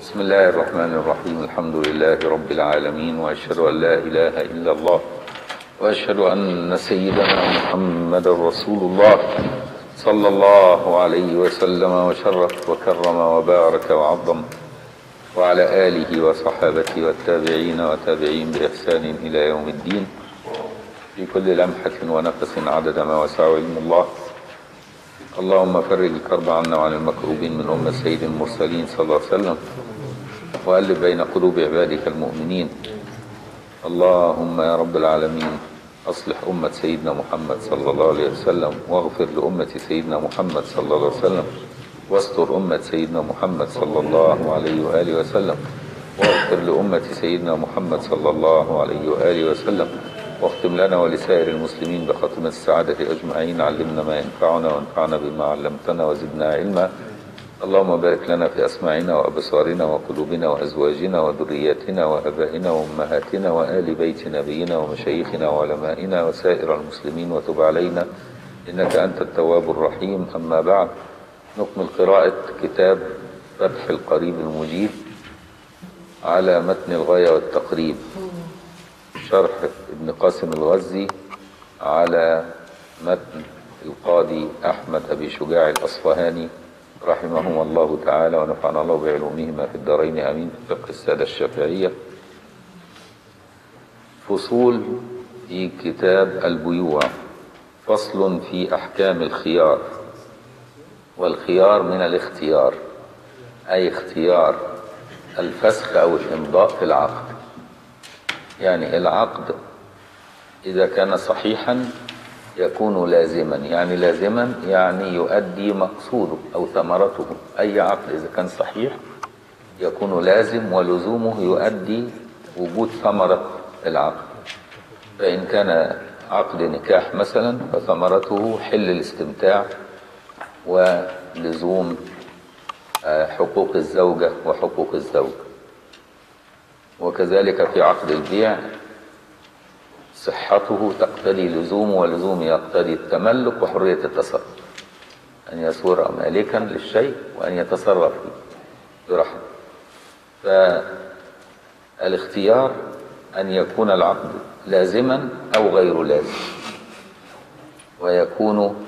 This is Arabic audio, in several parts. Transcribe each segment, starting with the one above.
بسم الله الرحمن الرحيم. الحمد لله رب العالمين وأشهد أن لا إله إلا الله وأشهد أن سيدنا محمد رسول الله صلى الله عليه وسلم وشرف وكرم وبارك وعظم وعلى آله وصحابته والتابعين وتابعين بإحسان إلى يوم الدين. في كل لمحة ونفس عدد ما وسع علم الله. اللهم فرج الكرب عنا وعن المكروبين من أمة سيد المرسلين صلى الله عليه وسلم. وألف بين قلوب عبادك المؤمنين. اللهم يا رب العالمين أصلح أمة سيدنا محمد صلى الله عليه وسلم واغفر لأمة سيدنا محمد صلى الله عليه وسلم واستر أمة سيدنا محمد صلى الله عليه وآله وسلم واغفر لأمة سيدنا محمد صلى الله عليه وآله وسلم واختم لنا ولسائر المسلمين بختم السعادة أجمعين علمنا ما ينفعنا وانفعنا بما علمتنا وزدنا علما. اللهم بارك لنا في أسماعنا وأبصارنا وقلوبنا وأزواجنا وذرياتنا وأبائنا وأمهاتنا وآل بيت نبينا ومشايخنا وعلمائنا وسائر المسلمين وتب علينا. إنك أنت التواب الرحيم. أما بعد نكمل قراءة كتاب فتح القريب المجيب على متن الغاية والتقريب. شرح ابن قاسم الغزي على متن القاضي أحمد أبي شجاع الأصفهاني. رحمهم الله تعالى ونفعنا الله بعلومهما في الدارين آمين. في فقه السادة الشافعية. فصول في كتاب البيوع. فصل في أحكام الخيار. والخيار من الاختيار أي اختيار الفسخ أو الإمضاء في العقد. يعني العقد إذا كان صحيحا يكون لازما. يعني لازما يعني يؤدي مقصوده أو ثمرته. أي عقد إذا كان صحيح يكون لازم ولزومه يؤدي وجود ثمرة العقد. فإن كان عقد نكاح مثلا فثمرته حل الاستمتاع ولزوم حقوق الزوجة وحقوق الزوج. وكذلك في عقد البيع صحته تقتضي لزومه ولزوم يقتضي التملك وحرية التصرف. أن يصور مالكا للشيء وأن يتصرف برحمة. فالاختيار أن يكون العقد لازما أو غير لازم. ويكون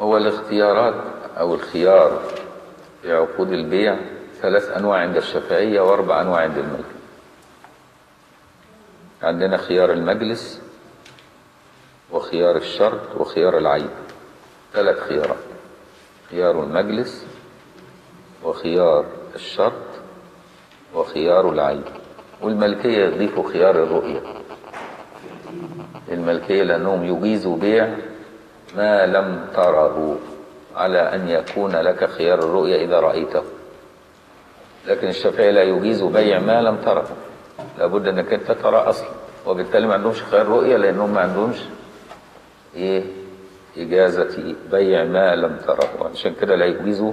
هو الاختيارات أو الخيار في عقود البيع ثلاث أنواع عند الشافعية وأربع أنواع عند الملك. عندنا خيار المجلس وخيار الشرط وخيار العيب ثلاث خيارات. خيار المجلس وخيار الشرط وخيار العيب والملكية يضيفوا خيار الرؤية. الملكية لأنهم يجيزوا بيع ما لم تره على أن يكون لك خيار الرؤية إذا رأيته. لكن الشافعي لا يجيز بيع ما لم تره. لابد انك انت ترى أصلا. وبالتالي ما عندهمش خيار رؤية لأنهم ما عندهمش إيه؟ إجازة بيع ما لم تره. عشان كده لا يجيزوا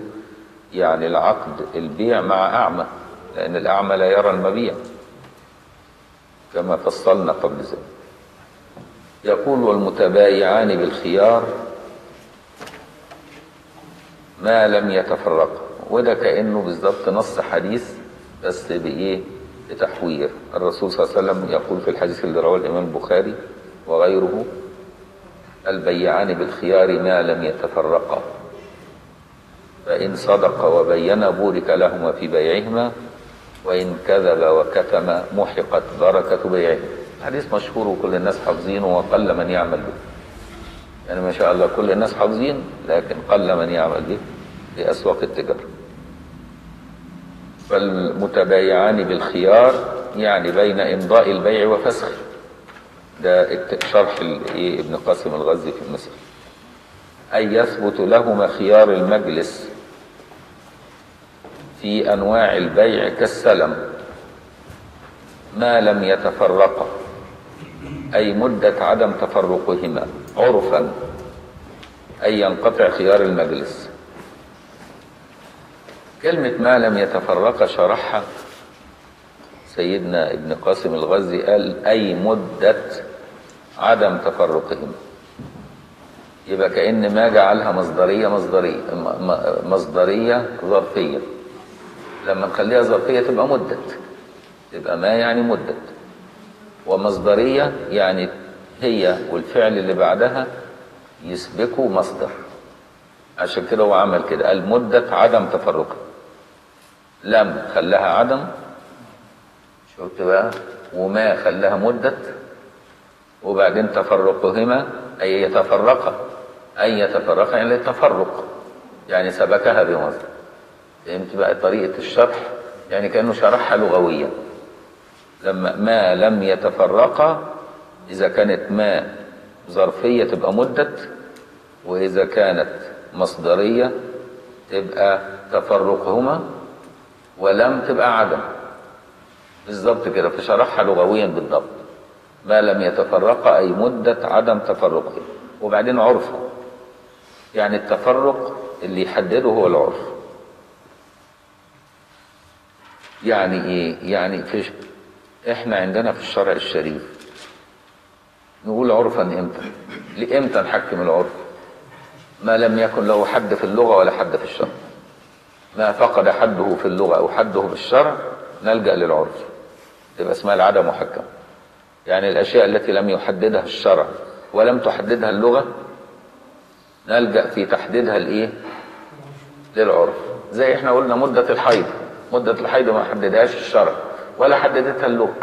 يعني العقد البيع مع أعمى لأن الأعمى لا يرى المبيع كما فصلنا قبل ذلك. يقول والمتبايعان بالخيار ما لم يتفرقا. وده كأنه بالظبط نص حديث بس بإيه؟ بتحوير الرسول صلى الله عليه وسلم يقول في الحديث اللي رواه الإمام البخاري وغيره البيعان بالخيار ما لم يتفرقا. فإن صدق وبين بورك لهما في بيعهما وإن كذب وكتم محقت بركة بيعهما. حديث مشهور وكل الناس حافظينه وقل من يعمل به. يعني ما شاء الله كل الناس حافظين لكن قل من يعمل به في أسواق التجارة فالمتبايعان بالخيار يعني بين إمضاء البيع وفسخه ده شرح ابن قاسم الغزي في مصر. أي يثبت لهما خيار المجلس في أنواع البيع كالسلم ما لم يتفرقا أي مدة عدم تفرقهما عرفا أي ينقطع خيار المجلس. كلمة ما لم يتفرق شرحها. سيدنا ابن قاسم الغزي قال أي مدة عدم تفرقهم. يبقى كأن ما جعلها مصدرية مصدرية مصدرية ظرفية. لما نخليها ظرفية تبقى مدت تبقى ما يعني مدت ومصدرية يعني هي والفعل اللي بعدها يسبقوا مصدر. عشان كده هو عمل كده. قال مدة عدم تفرقها لم خلاها عدم. شفت بقى؟ وما خلاها مدة. وبعدين تفرقهما أي يتفرقا أي يتفرقا يعني تفرق يعني سبكها بمصدر فهمت بقى طريقة الشرح؟ يعني كأنه شرحها لغويا. لما ما لم يتفرقا إذا كانت ما ظرفية تبقى مدت وإذا كانت مصدرية تبقى تفرقهما. ولم تبقى عدم. بالظبط كده. فشرحها لغويا بالضبط. ما لم يتفرقا أي مدة عدم تفرقه. وبعدين عرفه. يعني التفرق اللي يحدده هو العرف. يعني إيه؟ يعني في إحنا عندنا في الشرع الشريف نقول عرفا إمتى؟ لإمتى نحكم العرف؟ ما لم يكن له حد في اللغة ولا حد في الشرع. ما فقد حده في اللغة أو حده في الشرع نلجأ للعرف. تبقى اسمها العادة محكمة يعني الأشياء التي لم يحددها الشرع ولم تحددها اللغة نلجأ في تحديدها الإيه؟ للعرف. زي إحنا قلنا مدة الحيض. مدة الحيض ما حددهاش الشرع ولا حددتها اللغة.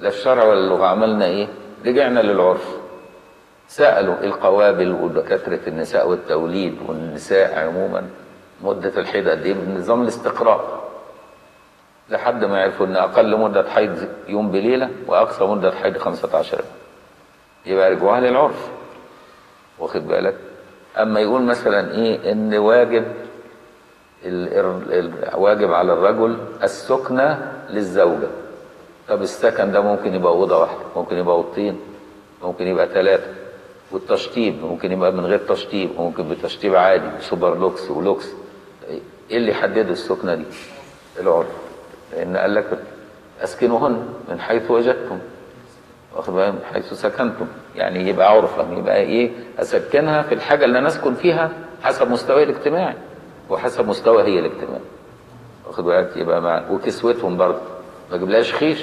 لا الشرع ولا اللغة. عملنا إيه؟ رجعنا للعرف. سألوا القوابل ودكاترة النساء والتوليد والنساء عموما. مدة الحيض قد إيه؟ بنظام الاستقراء. لحد ما يعرفوا إن أقل مدة حيض يوم بليلة وأقصى مدة حيض 15 يوم. يبقى رجوعها للعرف. واخد بالك؟ أما يقول مثلا إيه؟ إن واجب واجب على الرجل السكنة للزوجة. طب السكن ده ممكن يبقى أوضة واحدة ممكن يبقى أوضتين ممكن يبقى ثلاثة والتشطيب ممكن يبقى من غير تشطيب ممكن بتشطيب عادي سوبر لوكس ولوكس. إيه اللي يحدد السكنة دي؟ العرف. لأن قال لك أسكنوهن من حيث وجدتم. واخد بالك؟ من حيث سكنتم. يعني يبقى عرفا يبقى إيه؟ أسكنها في الحاجة اللي نسكن فيها حسب مستوى الاجتماعي وحسب مستوى هي الاجتماعي واخد بالك؟ يبقى مع وكسوتهم برضه. ما جبلهاش خيش.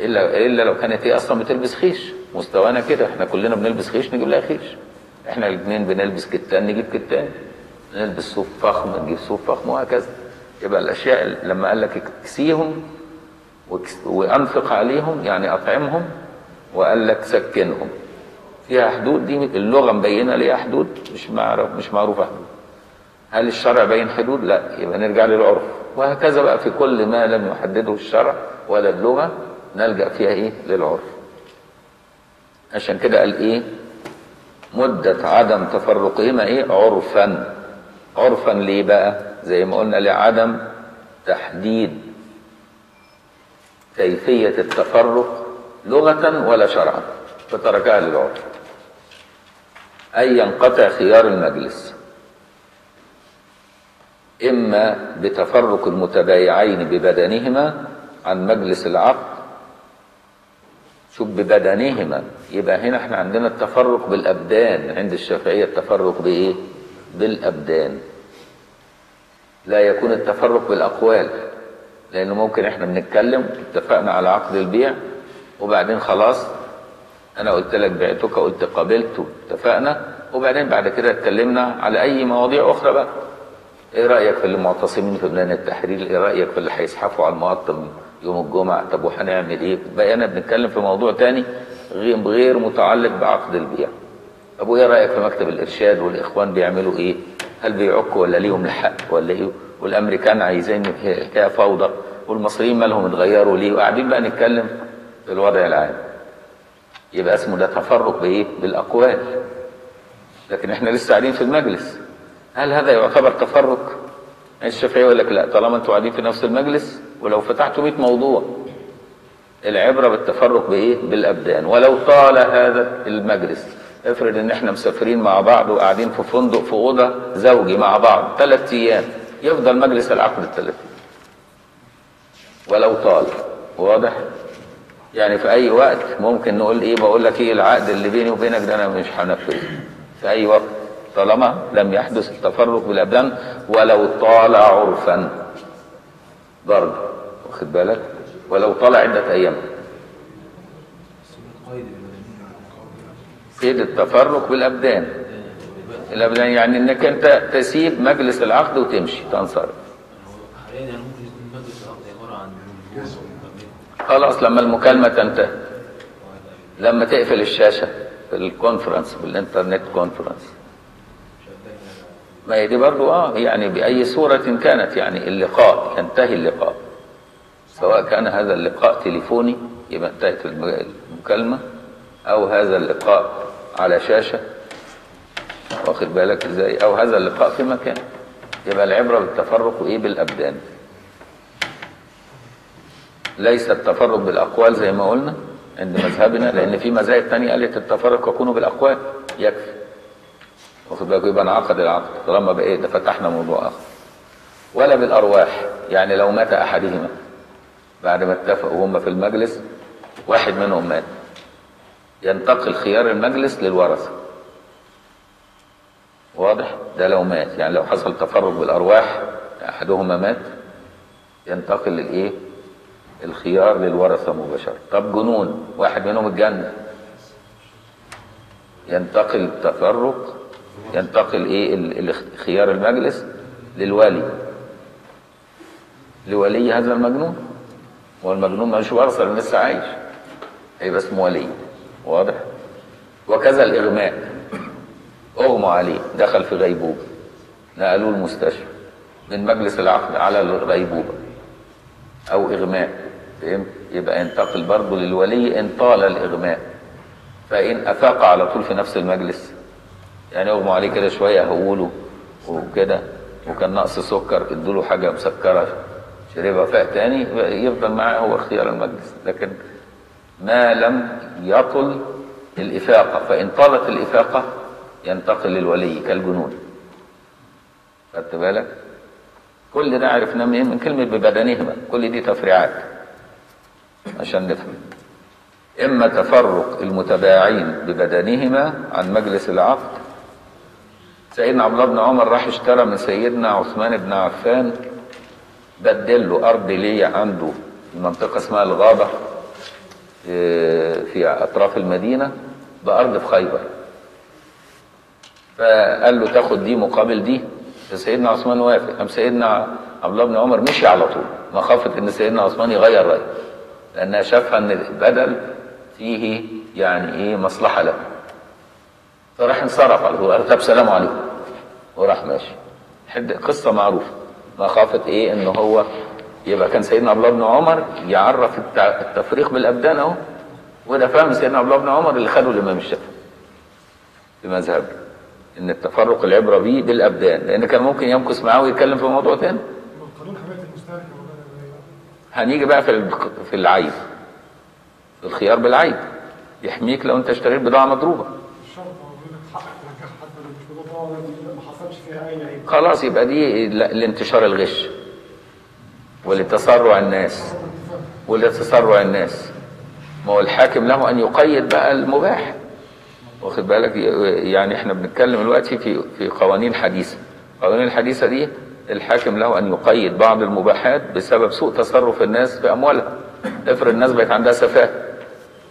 إلا إلا لو كانت هي أصلا بتلبس خيش. مستوانا كده. إحنا كلنا بنلبس خيش نجيب لها خيش. إحنا الاثنين بنلبس كتان نجيب كتان. نلبس صوف فخم نجيب صوف فخم وهكذا. يبقى الأشياء لما قال لك اكسيهم وأنفق عليهم يعني أطعمهم وقال لك سكنهم. فيها حدود؟ دي اللغة مبينة ليها حدود؟ مش معروف مش معروفة حدود. هل الشرع بين حدود؟ لا. يبقى نرجع للعرف. وهكذا بقى في كل ما لم يحدده الشرع ولا اللغة نلجأ فيها إيه؟ للعرف. عشان كده قال إيه؟ مدة عدم تفرقهما إيه؟ عرفا. عرفا ليه بقى؟ زي ما قلنا لعدم تحديد كيفية التفرق لغة ولا شرعا. فتركها للعرف أي ينقطع خيار المجلس. إما بتفرق المتبايعين ببدنهما عن مجلس العقد. شوف ببدنهما. يبقى هنا إحنا عندنا التفرق بالأبدان. عند الشافعية التفرق بإيه؟ بالأبدان لا يكون التفرق بالأقوال لأنه ممكن إحنا بنتكلم اتفقنا على عقد البيع وبعدين خلاص أنا قلت لك بعتك قلت قبلت اتفقنا وبعدين بعد كده اتكلمنا على أي مواضيع أخرى بقى. إيه رأيك في المعتصمين في بلان التحرير؟ إيه رأيك في اللي هيزحفوا على المقطم يوم الجمعة؟ طب وهنعمل إيه؟ بقينا بنتكلم في موضوع تاني غير متعلق بعقد البيع. طب وايه رأيك في مكتب الإرشاد والإخوان بيعملوا إيه؟ هل بيعكوا ولا ليهم الحق ولا إيه؟ والأمريكان عايزين حكاية فوضى والمصريين مالهم اتغيروا ليه؟ وقاعدين بقى نتكلم في الوضع العام. يبقى اسمه ده تفرق بإيه؟ بالأقوال. لكن إحنا لسه قاعدين في المجلس. هل هذا يعتبر تفرق؟ الشافعي يقول لك لا طالما أنتوا قاعدين في نفس المجلس ولو فتحتوا 100 موضوع. العبرة بالتفرق بإيه؟ بالأبدان. ولو طال هذا المجلس. افرض ان إحنا مسافرين مع بعض وقاعدين في فندق في اوضه زوجي مع بعض ثلاث أيام يفضل مجلس العقد الثلاث ولو طال. واضح؟ يعني في أي وقت ممكن نقول إيه بقول لك إيه العقد اللي بيني وبينك ده أنا مش هنفذه. في أي وقت. طالما لم يحدث التفرق بالابدان ولو طال عرفا. برضه. واخد بالك؟ ولو طال عدة أيام. قيد التفرق بالأبدان. الأبدان يعني إنك أنت تسيب مجلس العقد وتمشي تنصرف. خلاص لما المكالمة تنتهي لما تقفل الشاشة في ال conference بالإنترنت conference. ما هي دي برضو آه يعني بأي صورة كانت يعني اللقاء ينتهي اللقاء. سواء كان هذا اللقاء تليفوني يبقى انتهت الم- المكالمة أو هذا اللقاء على شاشة. واخد بالك إزاي؟ أو هذا اللقاء في مكان. يبقى العبرة بالتفرق إيه بالأبدان؟ ليس التفرق بالأقوال زي ما قلنا عند مذهبنا لأن في مذاهب تانية قالت التفرق يكون بالأقوال. يكفي. واخد بالك؟ يبقى انعقد العقد. طالما بقى إيه؟ ده فتحنا موضوع آخر. ولا بالأرواح. يعني لو مات أحدهما بعد ما اتفقوا هم في المجلس واحد منهم مات. ينتقل خيار المجلس للورثة. واضح؟ ده لو مات. يعني لو حصل تفرق بالأرواح أحدهما مات ينتقل للإيه؟ الخيار للورثة مباشرة. طب جنون واحد منهم اتجنن. ينتقل التفرق ينتقل إيه؟ خيار المجلس للولي. لولي هذا المجنون. والمجنون مش ورثة لأنه لسه عايش. هيبقى اسمه ولي. واضح؟ وكذا الإغماء. أغمى عليه دخل في غيبوبة. نقلوه المستشفى من مجلس العقد على الغيبوبة. أو إغماء. فهمت؟ يبقى ينتقل برضه للولي إن طال الإغماء. فإن أفاق على طول في نفس المجلس. يعني يغمى عليه كده شوية هوله وكده وكان نقص سكر ادوله حاجة مسكرة شربها فاق تاني يفضل معاه هو اختيار المجلس. لكن ما لم يطل الإفاقة فإن طالت الإفاقة ينتقل للولي كالجنون. خدت بالك؟ كل ده عرفناه منين؟ من كلمة ببدنهما. كل دي تفريعات عشان نفهم. إما تفرق المتباعين ببدنهما عن مجلس العقد. سيدنا عبد الله بن عمر راح اشترى من سيدنا عثمان بن عفان بدل له أرض ليه عنده في منطقة اسمها الغابة. في أطراف المدينة بأرض في خيبر. فقال له تاخد دي مقابل دي. فسيدنا عثمان وافق. قام سيدنا عبد الله بن عمر مشي على طول. مخافة إن سيدنا عثمان يغير رأيه. لأنها شافها إن البدل فيه يعني إيه مصلحة له. فراح انصرف على طول قال طب سلام عليكم. وراح ماشي. قصة معروفة. مخافة إيه إن هو يبقى كان سيدنا عبد الله بن عمر يعرف التفريق بالأبدان أهو. وده فهم سيدنا عبد الله بن عمر اللي خده الإمام الشافعي في مذهبه إن التفرق العبرة بيه بالأبدان لأن كان ممكن يمكث معاه ويتكلم في موضوع مولانا هنيجي بقى في في العيب الخيار بالعيب. يحميك لو أنت اشتريت بضاعة مضروبة. خلاص يبقى دي لانتشار الغش. ولتسرع الناس. ولتسرع الناس. ما هو الحاكم له أن يقيد بقى المباح. واخد بالك؟ يعني إحنا بنتكلم دلوقتي في في قوانين حديثة. القوانين الحديثة دي الحاكم له أن يقيد بعض المباحات بسبب سوء تصرف الناس في أموالها. افرض الناس بقت عندها سفاهه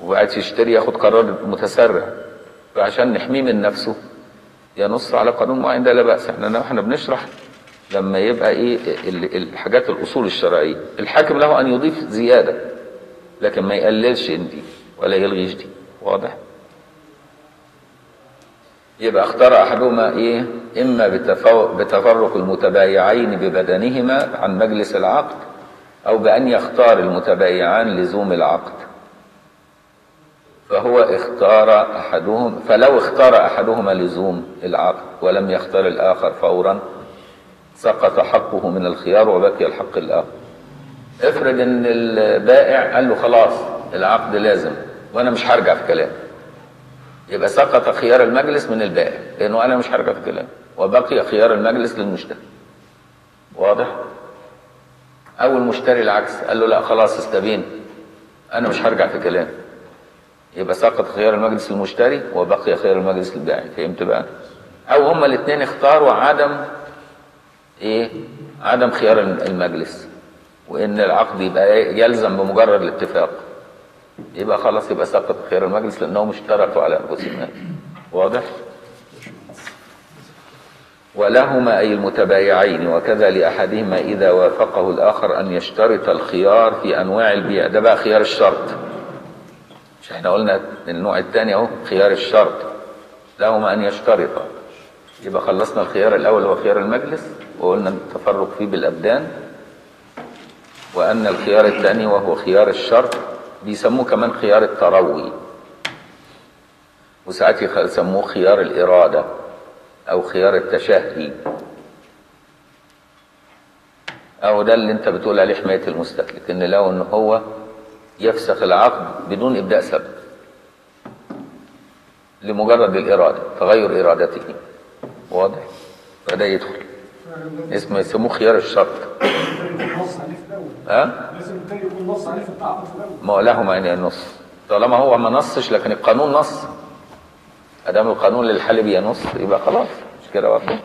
وبقت يشتري ياخد قرار متسرع. فعشان نحميه من نفسه ينص على قانون معين ده لا بأس. إحنا إحنا بنشرح لما يبقى إيه ال- الحاجات الأصول الشرعية. الحاكم له أن يضيف زيادة لكن ما يقللش دي ولا يلغيش دي. واضح؟ يبقى اختار أحدهما إيه؟ إما بتفرق المتبايعين ببدنهما عن مجلس العقد أو بأن يختار المتبايعان لزوم العقد. فهو اختار احدهم فلو اختار أحدهما لزوم العقد ولم يختار الآخر فورا سقط حقه من الخيار وبقي الحق الآخر. افرض إن البائع قال له خلاص العقد لازم وأنا مش هرجع في كلامي. يبقى سقط خيار المجلس من البائع لأنه أنا مش هرجع في كلامي. وبقي خيار المجلس للمشتري. واضح؟ أو المشتري العكس قال له لا خلاص استبين. أنا مش هرجع في كلامي. يبقى سقط خيار المجلس المشتري وبقي خيار المجلس البائع فهمت بقى؟ أو هما الاثنين اختاروا عدم إيه؟ عدم خيار المجلس. وإن العقد يبقى يلزم بمجرد الاتفاق. يبقى خلاص يبقى سقط خيار المجلس لأنهم اشترطوا على أنفسهم. واضح؟ ولهما أي المتبايعين وكذا لأحدهما إذا وافقه الآخر أن يشترط الخيار في أنواع البيع. ده بقى خيار الشرط. مش إحنا قلنا النوع الثاني أهو خيار الشرط. لهما أن يشترطا يبقى خلصنا الخيار الأول هو خيار المجلس. وقلنا التفرق فيه بالأبدان وأن الخيار الثاني وهو خيار الشرط بيسموه كمان خيار التروي. وساعات يسموه خيار الإرادة أو خيار التشهي. أو ده اللي أنت بتقول عليه حماية المستهلك إن لو إن هو يفسخ العقد بدون إبداء سبب. لمجرد الإرادة تغير إرادته. واضح؟ فده يدخل. اسمه يسموه خيار الشرط ها؟ لازم يكون نص. عليه في التعاقد في الأول ما هو لهما أن ينص طالما هو ما نصش لكن القانون نص. أدام القانون للحل بينص يبقى خلاص. مش كده برضه؟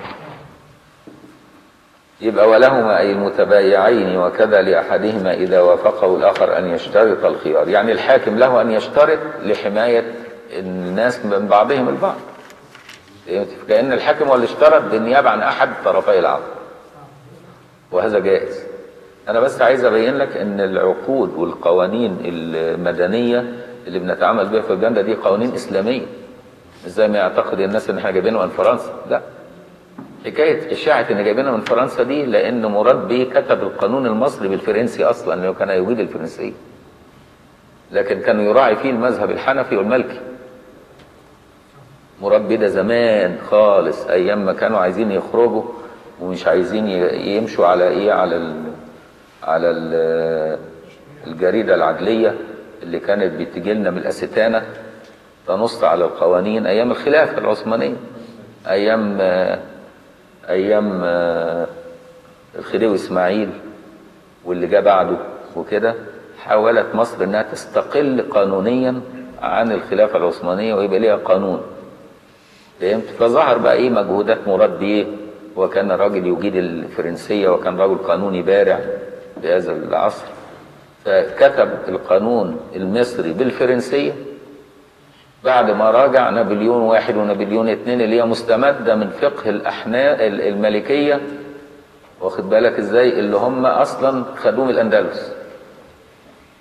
يبقى ولهما أي المتبايعين وكذا لأحدهما إذا وافقه الآخر أن يشترط الخيار. يعني الحاكم له أن يشترط لحماية الناس من بعضهم البعض. كان الحاكم هو اللي اشترط بالنيابة عن أحد طرفي العقد وهذا جائز. أنا بس عايز أبين لك إن العقود والقوانين المدنية اللي بنتعامل بها في الجنة دي قوانين إسلامية. مش زي ما يعتقد الناس إن إحنا جايبينها من فرنسا. لا. حكاية اشاعه إن جايبينها من فرنسا دي لأن مراد بيه كتب القانون المصري بالفرنسي أصلا لأنه كان يجيد الفرنسيه لكن كانوا يراعي فيه المذهب الحنفي والمالكي مراد بيه ده زمان خالص أيام ما كانوا عايزين يخرجوا ومش عايزين يمشوا على إيه على ال على ال الجريدة العدلية اللي كانت بتجي لنا من الأستانة. تنص على القوانين. أيام الخلافة العثمانية أيام أيام الخديوي إسماعيل واللي جاء بعده وكده حاولت مصر إنها تستقل قانونيا عن الخلافة العثمانية ويبقى ليها قانون. فهمت؟ فظهر بقى إيه مجهودات مراد بيه وكان راجل يجيد الفرنسية وكان رجل قانوني بارع في هذا العصر. فكتب القانون المصري بالفرنسية. بعد ما راجع نابليون واحد ونابليون اتنين اللي هي مستمدة من فقه الاحناف الملكية. واخد بالك إزاي؟ اللي هم أصلا خدوه من الأندلس.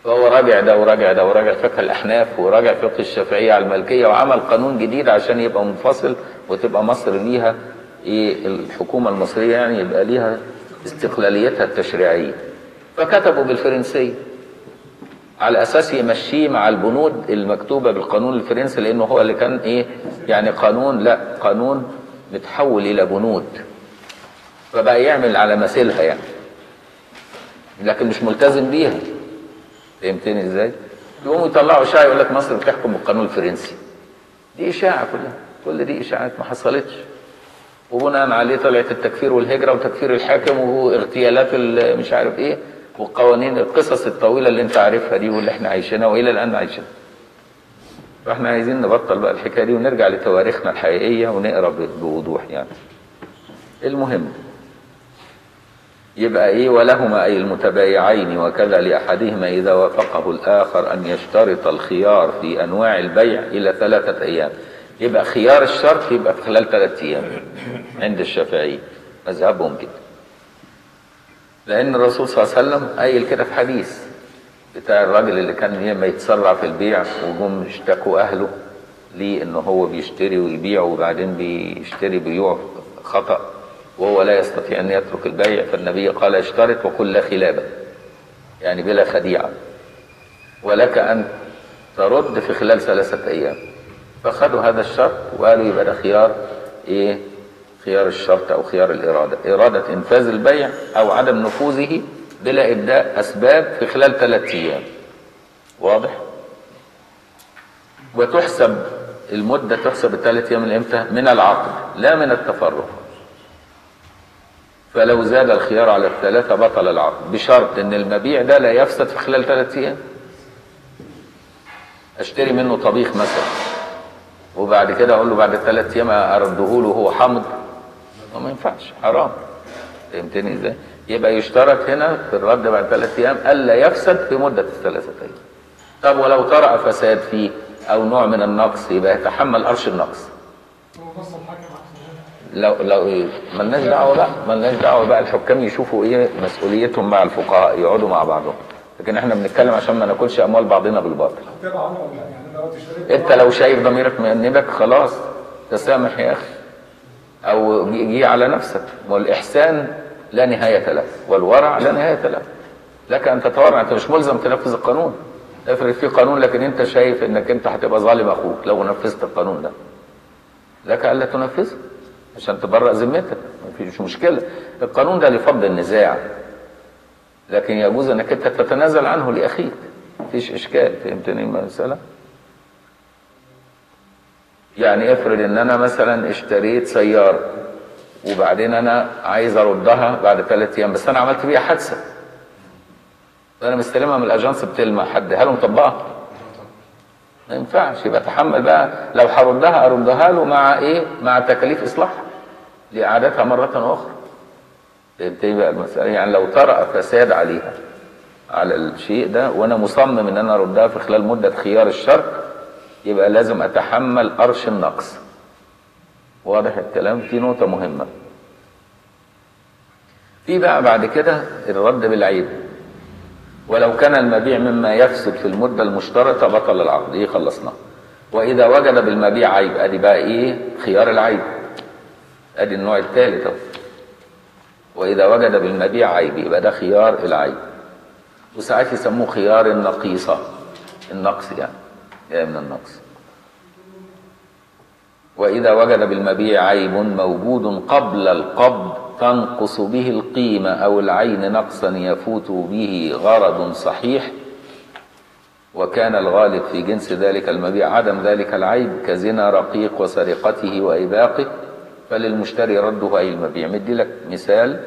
فهو راجع ده وراجع ده وراجع فقه الأحناف وراجع فقه الشافعية على الملكية وعمل قانون جديد عشان يبقى منفصل وتبقى مصر ليها إيه الحكومة المصرية يعني يبقى ليها استقلاليتها التشريعية. فكتبوا بالفرنسية. على أساس يمشيه مع البنود المكتوبة بالقانون الفرنسي لأنه هو اللي كان إيه يعني قانون لا قانون متحول إلى بنود. فبقى يعمل على مثيلها يعني. لكن مش ملتزم بيها. فهمتني إزاي؟ يقوموا يطلعوا اشاعه يقول لك مصر بتحكم بالقانون الفرنسي. دي إشاعة كلها. كل دي إشاعات ما حصلتش. وبناء عليه طلعت التكفير والهجرة وتكفير الحاكم واغتيالات ال- مش عارف إيه والقوانين القصص الطويلة اللي أنت عارفها دي واللي إحنا عايشينها وإلى الآن عايشينها. فإحنا عايزين نبطل بقى الحكاية دي ونرجع لتواريخنا الحقيقية ونقرأ بوضوح يعني. المهم يبقى إيه؟ ولهما أي المتبايعين وكذا لأحدهما إذا وافقه الآخر أن يشترط الخيار في أنواع البيع إلى ثلاثة أيام. يبقى خيار الشرط يبقى في خلال ثلاثة أيام عند الشافعي. مذهبهم كده لأن الرسول صلى الله عليه وسلم قايل كده في حديث بتاع الراجل اللي كان لما يتسرع في البيع وجم اشتكوا أهله ليه؟ ان هو بيشتري ويبيع وبعدين بيشتري بيوع خطأ. وهو لا يستطيع أن يترك البيع فالنبي قال اشترط وقل لا خلابة يعني بلا خديعة. ولك أن ترد في خلال ثلاثة أيام. فخدوا هذا الشرط وقالوا يبقى ده خيار إيه؟ خيار الشرط أو خيار الإرادة. إرادة إنفاذ البيع أو عدم نفوذه بلا إبداء أسباب في خلال ثلاثة أيام. واضح؟ وتحسب المدة تحسب الثلاث أيام من إمتى؟ من العقد لا من التفرق. فلو زاد الخيار على الثلاثة بطل العقد بشرط أن المبيع ده لا يفسد في خلال ثلاثة أيام أشتري منه طبيخ مثلا وبعد كده أقول له بعد ثلاث أيام أرده له وهو حامض ما ينفعش حرام فهمتني إزاي؟ يبقى يشترط هنا في الرد بعد ثلاث أيام الا يفسد في مدة الثلاثة أيام. طب ولو طرأ فساد فيه أو نوع من النقص يبقى يتحمل قرش النقص. هو نص. لو لو ملناش دعوة بقى ملناش دعوة بقى الحكام يشوفوا إيه مسؤوليتهم مع الفقهاء يقعدوا مع بعضهم. لكن إحنا بنتكلم عشان ما ناكلش أموال بعضنا بالباطل. أنت لو شايف ضميرك مأنبك خلاص تسامح يا أخي. أو جي على نفسك. والإحسان لا نهاية له والورع لا نهاية له. لك أن تتورع أنت مش ملزم تنفذ القانون. افرض في قانون لكن أنت شايف إنك أنت هتبقى ظالم أخوك لو نفذت القانون ده. لك ألا تنفذه. عشان تبرأ ذمتك. مفيش مشكلة. القانون ده لفض النزاع. لكن يجوز إنك أنت تتنازل عنه لأخيك. مفيش إشكال. فهمتني المسألة؟ يعني افرض إن أنا مثلا اشتريت سيارة وبعدين أنا عايز أردها بعد ثلاث أيام بس أنا عملت بيها حادثة. فانا مستلمها من الأجانس بتلمع حد. هل مطبقها ما ينفعش. يبقى اتحمل بقى. لو هردها اردها له مع إيه؟ مع تكاليف اصلاحها لإعادتها مرة أخرى. فهمتني بقى المسألة. يعني لو طرأ فساد عليها. على الشيء ده. وأنا مصمم إن أنا أردها في خلال مدة خيار الشرط يبقى لازم أتحمل قرش النقص. واضح الكلام؟ في نقطة مهمة. في بقى بعد كده الرد بالعيب. ولو كان المبيع مما يفسد في المدة المشترطة بطل العقد. إيه خلصنا. وإذا وجد بالمبيع عيب أدي بقى إيه؟ خيار العيب. أدي النوع الثالث أهو. وإذا وجد بالمبيع عيب يبقى ده خيار العيب. وساعات يسموه خيار النقيصة. النقص يعني جاي من النقص. وإذا وجد بالمبيع عيب موجود قبل القبض تنقص به القيمة أو العين نقصا يفوت به غرض صحيح. وكان الغالب في جنس ذلك المبيع عدم ذلك العيب كزنا رقيق وسرقته وإباقه. فللمشتري رده أي المبيع؟ مدي لك مثال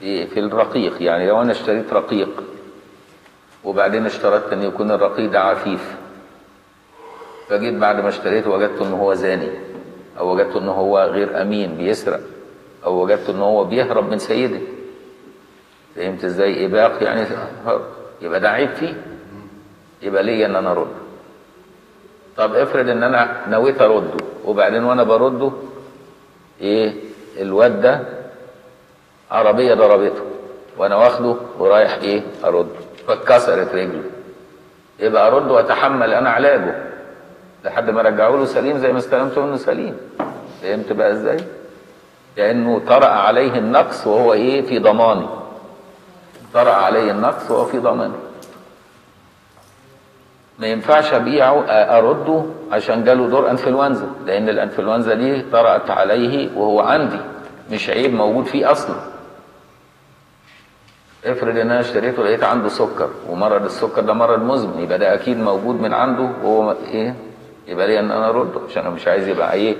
في الرقيق. يعني لو أنا اشتريت رقيق وبعدين اشترطت أن يكون الرقيق ده عفيف فجيت بعد ما اشتريته وجدت ان هو زاني أو وجدت ان هو غير أمين بيسرق. أو وجدت إن هو بيهرب من سيده. فهمت إزاي؟ اباق يعني. يبقى ده عيب فيه. يبقى ليا إن أنا ارده طب افرض إن أنا نويت أرده وبعدين وأنا برده إيه؟ الواد ده عربية ضربته وأنا واخده ورايح إيه؟ أرده. فاتكسرت رجله. يبقى أرده وأتحمل أنا علاجه. لحد ما رجعوا له سليم زي ما استلمته منه سليم. فهمت بقى إزاي؟ لأنه طرأ عليه النقص وهو إيه؟ في ضماني. طرأ عليه النقص وهو في ضماني. ما ينفعش أبيعه أرده عشان جاله دور أنفلونزا لأن الأنفلونزا دي طرأت عليه وهو عندي مش عيب موجود فيه أصلا. افرض إن أنا اشتريته لقيت عنده سكر ومرض السكر ده مرض مزمن يبقى ده أكيد موجود من عنده وهو إيه؟ يبقى لي إن أنا أرده عشان أنا مش عايز يبقى إيه؟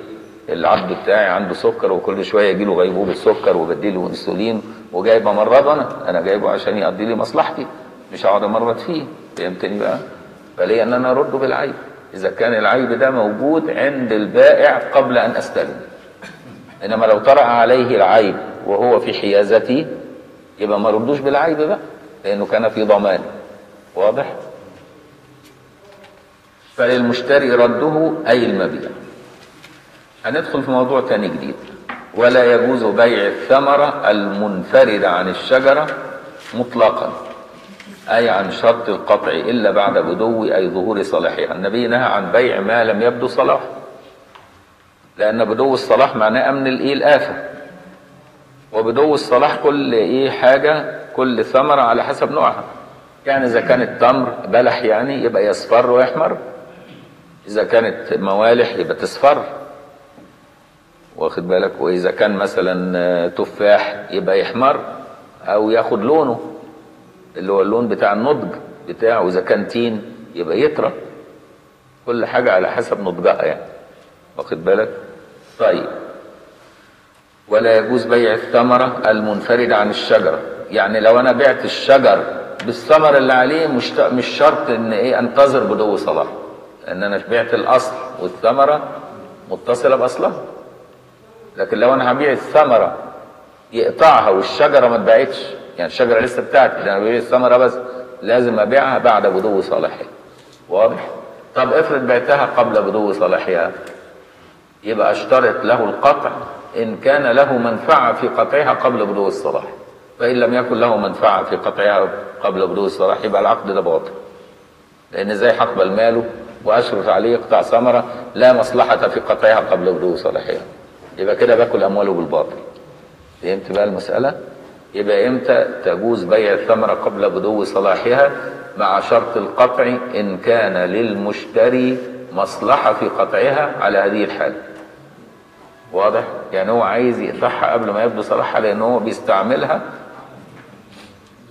العبد بتاعي عنده سكر وكل شوية يجي له غيبوبه سكر وبديله انسولين وجايب امرضه أنا أنا جايبه عشان يقضي لي مصلحتي. مش هقعد أمرض فيه. فهمتني بقى؟ فلي ان أنا أرده بالعيب. إذا كان العيب ده موجود عند البائع قبل أن أستلم. إنما لو طرأ عليه العيب وهو في حيازتي يبقى ما ردوش بالعيب بقى لأنه كان في ضمان. واضح؟ فللمشتري رده أي المبيع. هندخل في موضوع تاني جديد. ولا يجوز بيع الثمرة المنفردة عن الشجرة مطلقا أي عن شرط القطع إلا بعد بدو أي ظهور صلاحها. النبي نهى عن بيع ما لم يبدو صلاح لأن بدو الصلاح معناه أمن الإيه الآفة. وبدو الصلاح كل إيه حاجة كل ثمرة على حسب نوعها. يعني إذا كان التمر بلح يعني يبقى يصفر ويحمر إذا كانت موالح يبقى تصفر. واخد بالك؟ وإذا كان مثلا تفاح يبقى يحمر أو ياخد لونه اللي هو اللون بتاع النضج بتاعه وإذا كان تين يبقى يطرى كل حاجة على حسب نضجها يعني. واخد بالك؟ طيب. ولا يجوز بيع الثمرة المنفردة عن الشجرة. يعني لو أنا بعت الشجر بالثمر اللي عليه مش مش شرط إن إيه أنتظر بدو صلاح. لأن أنا بعت الأصل والثمرة متصلة بأصلها. لكن لو أنا هبيع الثمرة يقطعها والشجرة ما اتباعتش يعني الشجرة لسه بتاعتي أنا ببيع الثمرة بس لازم أبيعها بعد بدو صلاحها واضح؟ طب افرض بعتها قبل بدو صلاحها يبقى اشترط له القطع إن كان له منفعة في قطعها قبل بدو الصلاح. فإن لم يكن له منفعة في قطعها قبل بدو الصلاح يبقى العقد ده باطل. لأن إزاي هقبل ماله واشرط عليه يقطع ثمرة لا مصلحة في قطعها قبل بدو صلاحها يبقى كده باكل أمواله بالباطل. فهمت بقى المسألة؟ يبقى إمتى تجوز بيع الثمرة قبل بدو صلاحها؟ مع شرط القطع إن كان للمشتري مصلحة في قطعها على هذه الحاله واضح؟ يعني هو عايز يقطعها قبل ما يبدو صلاحها لأن هو بيستعملها.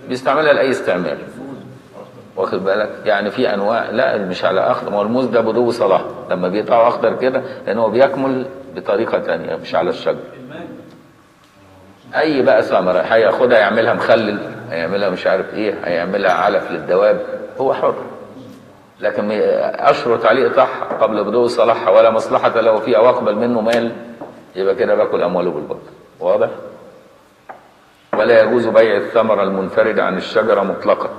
بيستعملها لأي استعمال. واخد بالك؟ يعني في أنواع لا مش على أخضر. ما هو الموز ده بدو صلاح. لما بيقطعه أخضر كده لأن هو بيكمل بطريقة تانية مش على الشجر. أي بقى ثمره هياخدها يعملها مخلل هيعملها مش عارف إيه هيعملها علف للدواب هو حر. لكن اشرط عليه اقطاعها قبل بدو صلاحها ولا مصلحة له فيها واقبل منه مال يبقى كده باكل أمواله بالباطل واضح؟ ولا يجوز بيع الثمره المنفرده عن الشجرة مطلقا.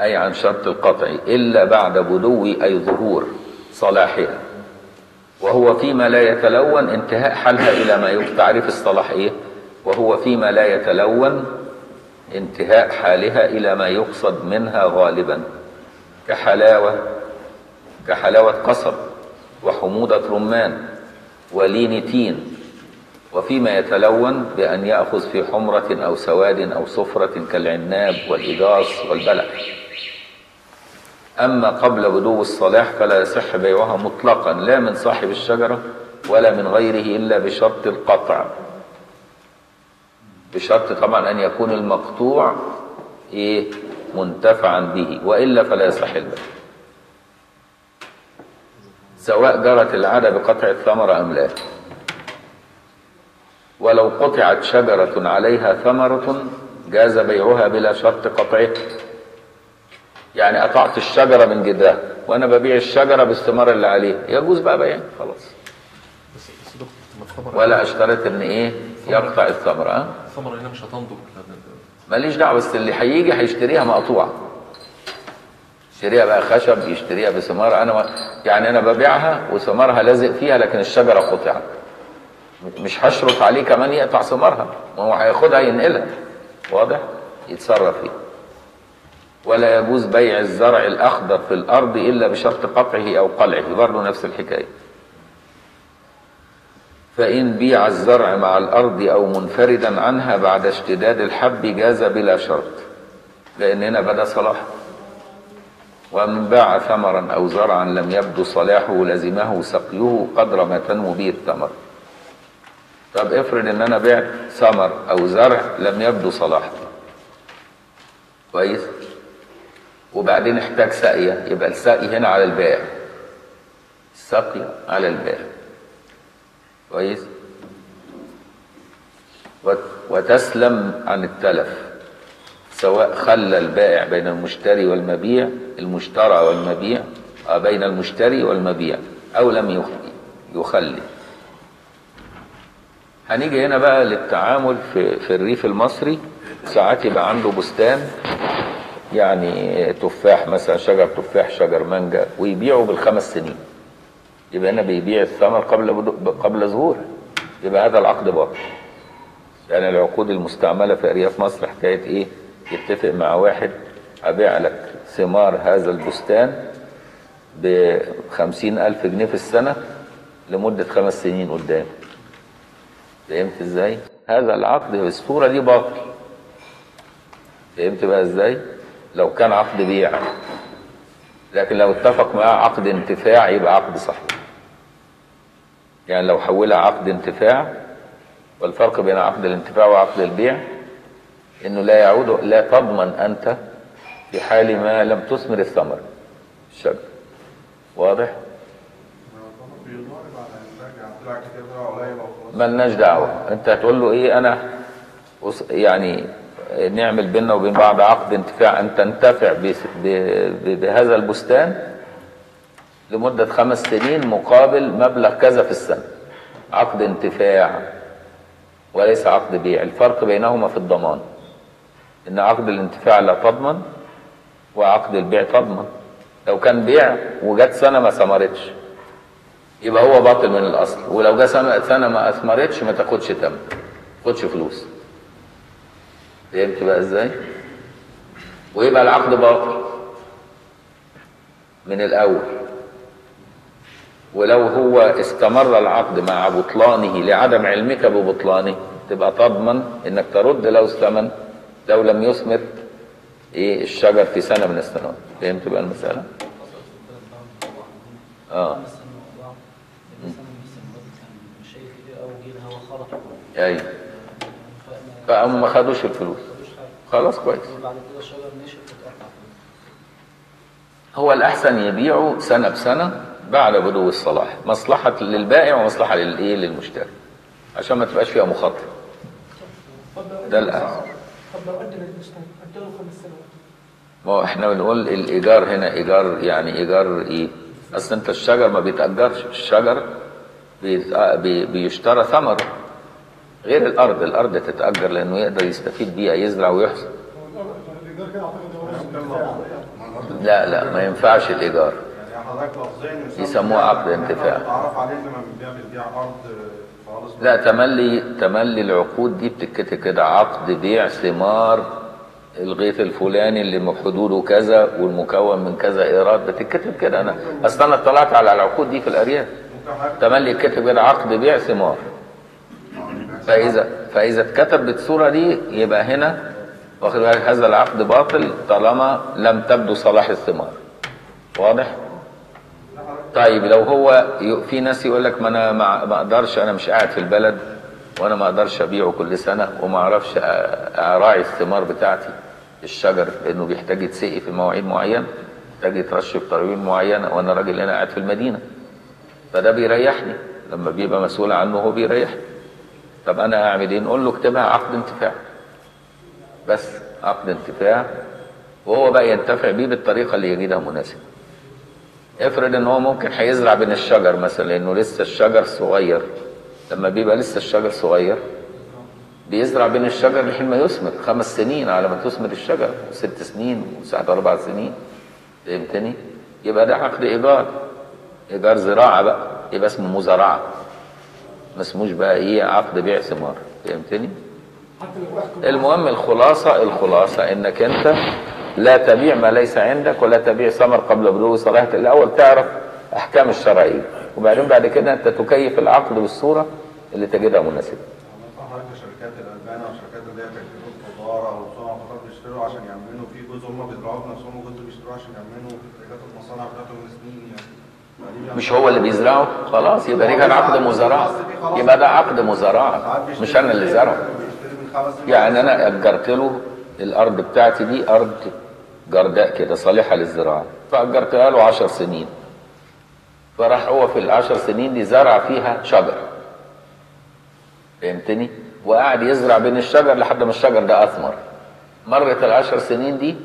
أي عن شرط القطع إلا بعد بدو أي ظهور صلاحها. وهو فيما لا يتلون انتهاء حالها إلى ما يقصد تعريف الصلاح إيه؟ وهو فيما لا يتلون انتهاء حالها إلى ما يقصد منها غالبا. كحلاوة كحلاوة قصب وحموضة رمان ولين تين وفيما يتلون بأن يأخذ في حمرة أو سواد أو صفرة كالعناب والاجاص والبلح أما قبل بدو الصلاح فلا يصح بيعها مطلقا لا من صاحب الشجرة ولا من غيره إلا بشرط القطع. بشرط طبعا أن يكون المقطوع إيه؟ منتفعا به وإلا فلا يصح البيع. سواء جرت العادة بقطع الثمرة أم لا. ولو قطعت شجرة عليها ثمرة جاز بيعها بلا شرط قطعها. يعني قطعت الشجرة من جدرها وأنا ببيع الشجرة بالثمار اللي عليها يجوز بقى بيع خلاص. ولا اشترط إن إيه؟ يقطع الثمرة ها؟ الثمرة هنا مش هتنضج. ماليش دعوة بس اللي هيجي هيشتريها مقطوعة. يشتريها بقى خشب يشتريها بثمار أنا ما يعني أنا ببيعها وثمارها لازق فيها لكن الشجرة قطعت. مش هشرط عليه كمان يقطع ثمارها ما هو هياخدها ينقلها. واضح؟ يتصرف فيها. ولا يجوز بيع الزرع الأخضر في الأرض إلا بشرط قطعه أو قلعه. برضه نفس الحكاية. فإن بيع الزرع مع الأرض أو منفردا عنها بعد اشتداد الحب جاز بلا شرط لأن هنا بدا صلاح. ومن باع ثمرا أو زرعا لم يبدو صلاحه لزمه سقيه قدر ما تنمو به الثمر طب افرض إن أنا بعت ثمر أو زرع لم يبدو صلاحه. كويس؟ وبعدين احتاج سقية يبقى السقي هنا على البائع السقي على البائع كويس؟ وت- وتسلم عن التلف. سواء خلى البائع بين المشتري والمبيع المشترى والمبيع آه، بين المشتري والمبيع أو لم يخ- يخلي. هنيجي هنا بقى للتعامل في في الريف المصري. ساعات يبقى عنده بستان يعني تفاح مثلا شجر تفاح شجر مانجا ويبيعه بالخمس سنين. يبقى هنا بيبيع الثمر قبل قبل ظهوره يبقى هذا العقد باطل. يعني العقود المستعملة في أرياف مصر حكاية إيه؟ يتفق مع واحد أبيع لك ثمار هذا البستان بخمسين ألف جنيه في السنة لمدة خمس سنين قدام. فهمت إزاي؟ هذا العقد بالصورة دي باطل. فهمت بقى إزاي؟ لو كان عقد بيع. لكن لو اتفق معاه عقد انتفاع يبقى عقد صحيح. يعني لو حولها عقد انتفاع والفرق بين عقد الانتفاع وعقد البيع إنه لا يعود لا تضمن أنت في حال ما لم تثمر الثمر. الشجر واضح؟ ملناش دعوة. أنت هتقول له إيه؟ أنا يعني نعمل بيننا وبين بعض عقد انتفاع أن تنتفع بهذا البستان لمدة خمس سنين مقابل مبلغ كذا في السنة. عقد انتفاع وليس عقد بيع. الفرق بينهما في الضمان. إن عقد الانتفاع لا تضمن وعقد البيع تضمن. لو كان بيع وجت سنة ما ثمرتش يبقى هو باطل من الأصل. ولو جه سنة ما اثمرتش ما تاخدش تمن ما تاخدش فلوس. فهمت بقى إزاي؟ ويبقى العقد باطل من الأول. ولو هو استمر العقد مع بطلانه لعدم علمك ببطلانه تبقى تضمن إنك ترد له الثمن لو لم يثمر إيه الشجر في سنة من السنوات. فهمت بقى المسألة؟ آه. أيوه. فهم ما خدوش الفلوس. خلاص كويس. هو الأحسن يبيعه سنة بسنة بعد بدو الصلاح مصلحة للبائع ومصلحة للإيه؟ للمشتري. عشان ما تبقاش فيها مخاطرة ده الأحسن. ما هو إحنا بنقول الإيجار هنا إيجار يعني إيجار إيه؟ أصل أنت الشجر ما بيتأجرش الشجر بيشترى ثمره. غير الأرض الأرض تتأجر لأنه يقدر يستفيد بيها يزرع ويحصد. لا لا ما ينفعش يسمى يسموه عقد انتفاع. لا تملي تملي العقود دي بتتكتب كده عقد بيع ثمار الغيث الفلاني اللي حدوده كذا والمكون من كذا إيراد. بتتكتب كده. أنا أصل أنا اطلعت على العقود دي في الأرياف. تملي يتكتب كده عقد بيع ثمار. فاذا فإذا اتكتب بالصورة دي يبقى هنا واخد بالك هذا العقد باطل طالما لم تبدو صلاح الثمار. واضح؟ طيب لو هو في ناس يقول لك ما أنا ما أقدرش أنا مش قاعد في البلد وأنا ما أقدرش أبيعه كل سنة وما أعرفش أراعي الثمار بتاعتي. الشجر لأنه بيحتاج يتسقي في مواعيد معينة يحتاج يترش بترويج معينة وأنا راجل هنا قاعد في المدينة. فده بيريحني. لما بيبقى مسؤول عنه هو بيريحني. طب أنا اعمل إيه نقول له اكتبها عقد انتفاع. بس عقد انتفاع وهو بقى ينتفع بيه بالطريقة اللي يجدها مناسبه افرض إن هو ممكن هيزرع بين الشجر مثلا لأنه لسه الشجر صغير. لما بيبقى لسه الشجر صغير بيزرع بين الشجر لحين ما يثمر خمس سنين على ما تثمر الشجر ست سنين وساعات أربع سنين. فهمتني؟ يبقى ده عقد إيجار. إيجار زراعة بقى يبقى اسمه مزارعة. ما اسموش بقى إيه عقد بيع ثمار فهمتني؟ المهم الخلاصة الخلاصة انك انت لا تبيع ما ليس عندك ولا تبيع ثمر قبل بلوغ صلاحية الأول تعرف أحكام الشرعية وبعدين بعد كده انت تكيف العقد بالصورة اللي تجدها مناسبة مثلا حضرتك شركات الالبان أو الشركات اللي هي تكتب الخضار أو صنع الخضار بيشتروا عشان يعملوا في جزء هم بيزرعوه بنفسهم وجزء بيشتروه عشان يعملوا حاجات المصانع بتاعتهم من سنين يعني فدي مش هو اللي بيزرعه؟ خلاص يبقى دي كان عقد مزارعة يبقى ده عقد مزارعة مش أنا اللي زرعه. يعني أنا اجرت له الأرض بتاعتي دي أرض جرداء كده صالحة للزراعة. فأجرتها له عشر سنين. فراح هو في العشر سنين دي زرع فيها شجر. فهمتني؟ وقعد يزرع بين الشجر لحد ما الشجر ده أثمر. مرت العشر سنين دي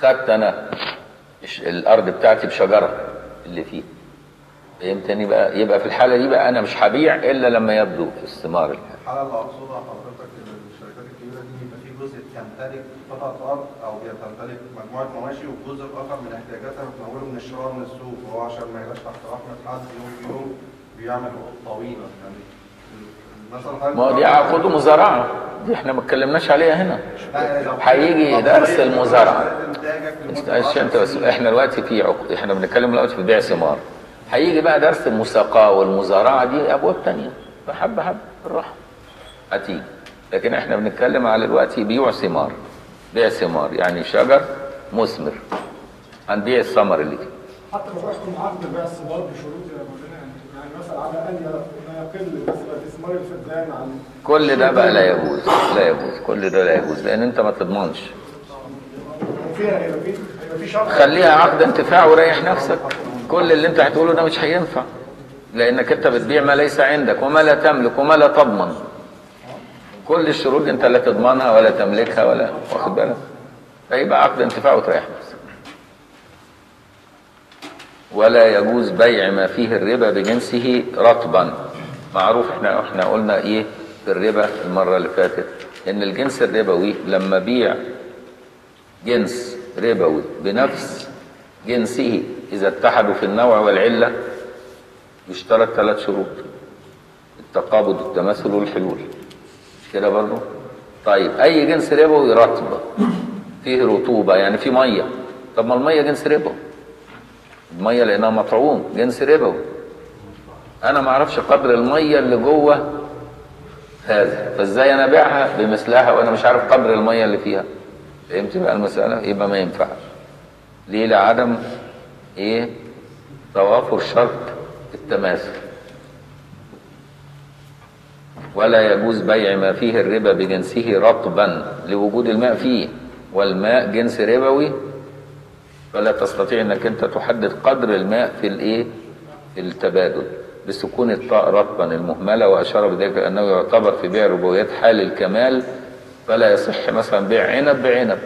خدت أنا الأرض بتاعتي بشجرة اللي فيه. فهمتني بقى؟ يبقى في الحالة دي بقى أنا مش هبيع إلا لما يبدو الثمار الحاله اللي اقصدها حضرتك ان الشركات الكبيرة دي بيبقى في جزء بتمتلك قطعة أرض أو بتمتلك مجموعة مواشي والجزء الآخر من احتياجاتها بتموله من الشراء من السوق. وهو عشان ما يبقاش تحت رحمة حد يوم يوم بيعمل عقود طويلة. يعني ما هو دي عقود مزارعة. دي إحنا ما اتكلمناش عليها هنا. هيجي درس معلش 10 انت بس. إحنا دلوقتي في عقد إحنا بنتكلم دلوقتي في بيع ثمار. هيجي بقى درس المساقاه والمزارعة دي أبواب تانية. فحبه حبه بالراحة. هتيجي. لكن إحنا بنتكلم على دلوقتي بيوع ثمار. بيع ثمار يعني شجر مثمر. هنبيع الثمر اللي فيه. حتى لو يحكم عقد بيع الثمار بشروط يا مولانا يعني يعني مثلا على الأقل ما يقل مثلا الفدان عن كل ده بقى لا يجوز. لا يجوز. كل ده لا يجوز. لأن أنت ما تضمنش. شرط؟ خليها عقد انتفاع وريح نفسك. كل اللي انت هتقوله ده مش هينفع. لانك انت بتبيع ما ليس عندك وما لا تملك وما لا تضمن. كل الشروط انت لا تضمنها ولا تملكها ولا واخد بالك؟ فيبقى عقد انتفاع وتريح نفسك. ولا يجوز بيع ما فيه الربا بجنسه رطبا. معروف إحنا إحنا قلنا إيه في الربا المرة اللي فاتت؟ إن الجنس الربوي لما بيع جنس ربوي بنفس جنسه إذا اتحدوا في النوع والعلة يشترط ثلاث شروط. التقابض والتماثل والحلول. مش كده برضه طيب أي جنس ربوي رطب فيه رطوبة يعني فيه مية. طب ما المية جنس ربوي المية لأنها مطعوم جنس ربوي أنا ما أعرفش قدر المية اللي جوه هذا. فإزاي أنا أبيعها؟ بمثلها وأنا مش عارف قدر المية اللي فيها. فهمت بقى المسألة؟ يبقى ما ينفعش. ليه؟ لعدم إيه؟ توافر شرط التماثل ولا يجوز بيع ما فيه الربا بجنسه رطبا لوجود الماء فيه. والماء جنس ربوي. فلا تستطيع إنك أنت تحدد قدر الماء في الإيه؟ في التبادل. بسكون الطاء رطبا المهملة وأشار بذلك أنه يعتبر في بيع ربويات حال الكمال. فلا يصح مثلا بيع عنب بعنب.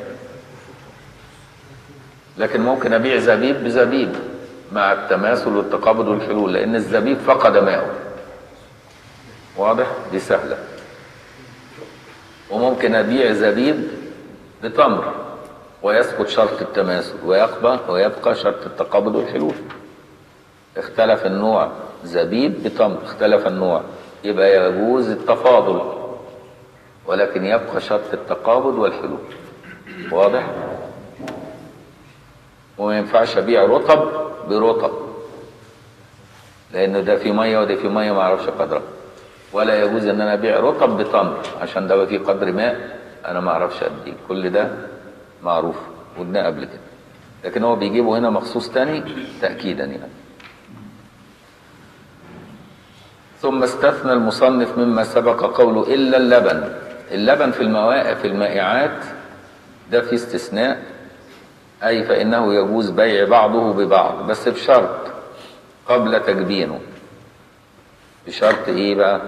لكن ممكن أبيع زبيب بزبيب مع التماثل والتقابض والحلول لأن الزبيب فقد ماءه واضح؟ دي سهلة. وممكن أبيع زبيب بتمر ويسقط شرط التماثل ويقبى ويبقى شرط التقابض والحلول. اختلف النوع زبيب بتمر اختلف النوع يبقى يجوز التفاضل ولكن يبقى شرط التقابض والحلول. واضح؟ وما ينفعش ابيع رطب برطب لأن ده في مية وده في مية ما أعرفش قدرها ولا يجوز إن أنا أبيع رطب بتمر عشان ده فيه قدر ماء أنا ما أعرفش قد إيه. كل ده معروف قلنا قبل كده. لكن هو بيجيبه هنا مخصوص تاني تاكيدا يعني. ثم استثنى المصنف مما سبق قوله إلا اللبن. اللبن في المواقف المائعات ده في استثناء أي فإنه يجوز بيع بعضه ببعض بس بشرط قبل تجبينه. بشرط إيه بقى؟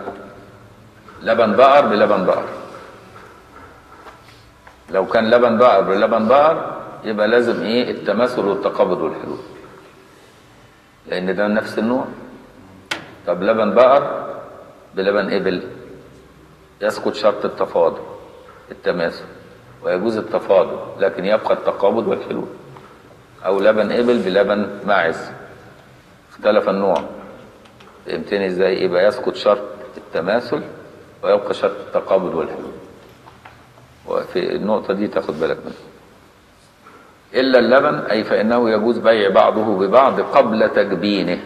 لبن بقر بلبن بقر. لو كان لبن بقر بلبن بقر يبقى لازم إيه؟ التماثل والتقابض والحلول لأن ده نفس النوع. طب لبن بقر بلبن إبل. يسقط شرط التفاضل التماثل. ويجوز التفاضل لكن يبقى التقابض والحلول. أو لبن إبل بلبن ماعز اختلف النوع. فهمتني إزاي؟ يبقى يسقط شرط التماثل ويبقى شرط التقابض والحلول. وفي النقطة دي تاخد بالك منها. إلا اللبن أي فإنه يجوز بيع بعضه ببعض قبل تجبينه.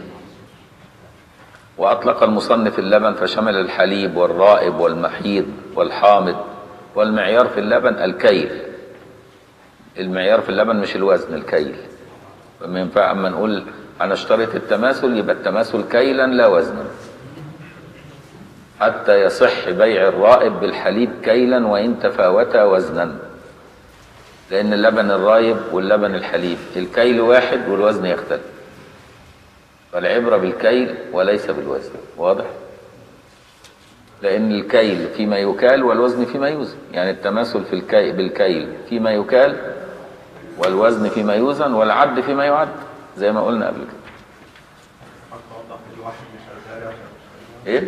وأطلق المصنف اللبن فشمل الحليب والرائب والمحيض والحامض. والمعيار في اللبن الكيل. المعيار في اللبن مش الوزن الكيل. فما ينفع أما نقول أنا اشتريت التماثل يبقى التماثل كيلا لا وزنا. حتى يصح بيع الرائب بالحليب كيلا وإن تفاوتا وزنا. لأن اللبن الرايب واللبن الحليب الكيل واحد والوزن يختلف. فالعبرة بالكيل وليس بالوزن واضح؟ لأن الكيل فيما يكال والوزن فيما يوزن. يعني التماثل في الكي بالكيل فيما يكال والوزن فيما يوزن والعد فيما يعد زي ما قلنا قبل كده. إيه؟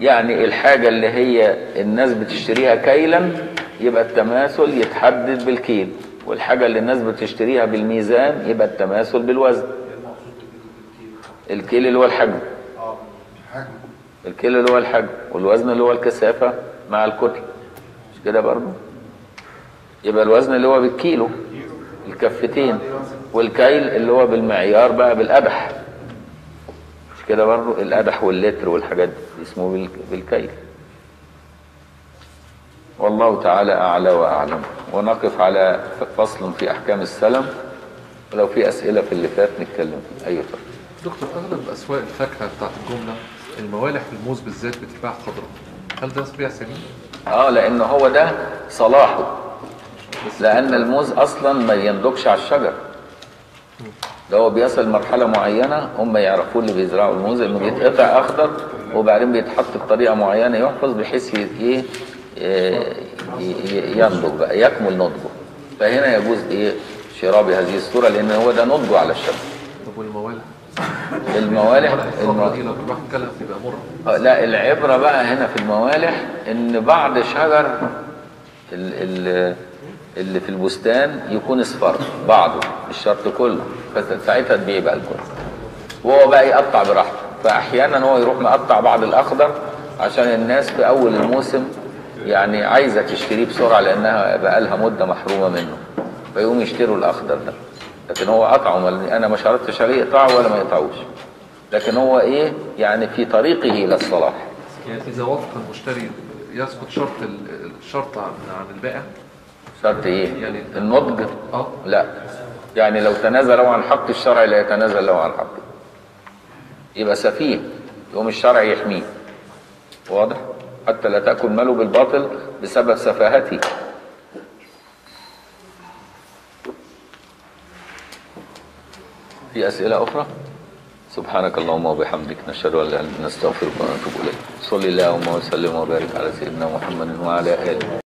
يعني الحاجة اللي هي الناس بتشتريها كيلا يبقى التماثل يتحدد بالكيل والحاجة اللي الناس بتشتريها بالميزان يبقى التماثل بالوزن؟ الكيل اللي هو الحجم. آه حجم الكيل اللي هو الحجم والوزن اللي هو الكثافة مع الكتلة. مش كده برضه؟ يبقى الوزن اللي هو بالكيلو الكفتين والكيل اللي هو بالمعيار بقى بالقدح. مش كده برضه؟ القدح واللتر والحاجات دي. اسمه بال- بالكيل. والله تعالى أعلى وأعلم. ونقف على فصل في أحكام السلم. ولو في أسئلة في اللي فات نتكلم فيه. طبعا. دكتور أغلب اسواق الفاكهة بتاعت الجملة الموالح الموز بالذات بتتباع خضراء هل ده بيع سليم؟ آه لأن هو ده صلاحه لأن الموز أصلا ما ينضجش على الشجر. ده هو بيصل مرحلة معينة هم يعرفوا اللي بيزرعوا الموز إنه بيتقطع أخضر وبعدين بيتحط بطريقة معينة يحفظ بحيث إيه ينضج بقى يكمل نضجه. فهنا يجوز إيه؟ شراء بهذه الصورة لأن هو ده نضجه على الشجر. طب والموالح؟ الموالح الفترة دي الم... لو الواحد كلها بتبقى مرة آه، لا العبرة بقى هنا في الموالح إن بعض شجر ال... ال... اللي في البستان يكون اصفر بعضه مش شرط كله. فساعتها تبيع بقى الكل. وهو بقى يقطع براحته. فأحيانا هو يروح مقطع بعض الأخضر عشان الناس في أول الموسم يعني عايزة تشتريه بسرعة لأنها بقى لها مدة محرومة منه. فيقوم يشتروا الأخضر ده. لكن هو قطعه أنا ما شرطتش عليه يقطعه ولا ما يقطعوش لكن هو إيه؟ يعني في طريقه إلى الصلاح. يعني إذا وافق المشتري يسقط شرط ال- الشرط عن البائع؟ شرط إيه؟ يعني- النضج؟ آه. لا. يعني لو تنازل له عن حق الشرع لا يتنازل له عن حقه يبقى سفيه. يقوم الشرع يحميه. واضح؟ حتى لا تأكل ماله بالباطل بسبب سفاهته. في أسئلة أخرى؟ سبحانك اللهم وبحمدك نشهد أن لا إله إلا أنت نستغفرك ونتوب إليك. صلى اللهم وسلم وبارك على سيدنا محمد وعلى آله.